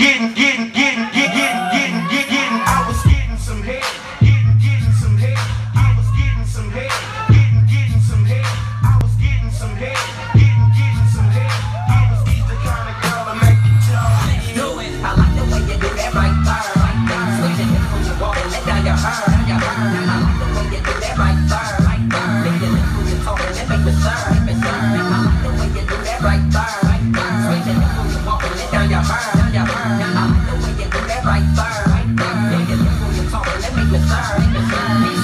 getting, getting, getting, getting, getting, getting, getting. I was getting some head, getting, getting some head. I was getting some head, getting, getting some head. I was getting some head, getting, getting some head. I was eat the kind of girl to make you jump. do it. I like the way you do that right there, right there. Switch your hips when you walk and let down your hair, down your hair. I like the way you do that right there, right there. Lick your lips when you talk and make me stir, make. I like the way you do that right there, right there. Switch your hips when you walk and and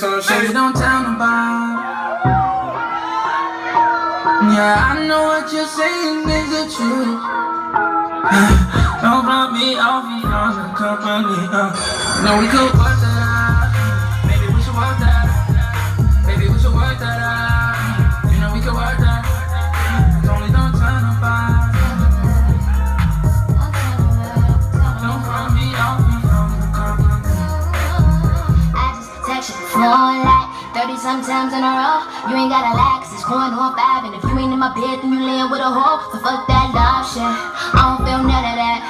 make some Baby, don't tell nobody. Yeah, I know what you're saying is the truth. don't run me off you the company. Uh. No, we could work you like 30 sometimes in a row. You ain't gotta cause it's going on five. And if you ain't in my bed, then you laying with a hoe. So fuck that love shit. I don't feel none of that.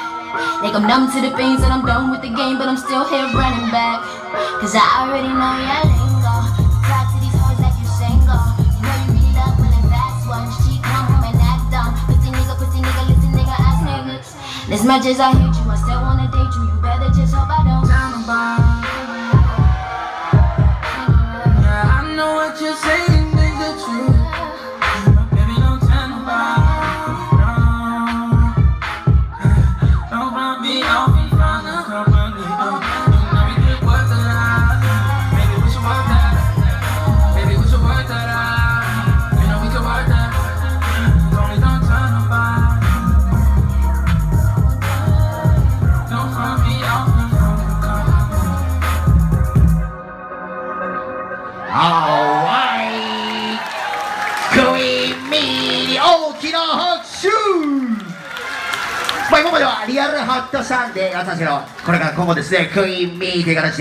Like I'm numb to the things and I'm done with the game, but I'm still here running back. Cause I already know your lingo. Talk to these hoes like you single. You know you really love when. She come home and act dumb. Nigga, nigga, nigga, ass. As much as I まあ今まではリアルハットさんで私のこれから今後ですねクイーンミーという形で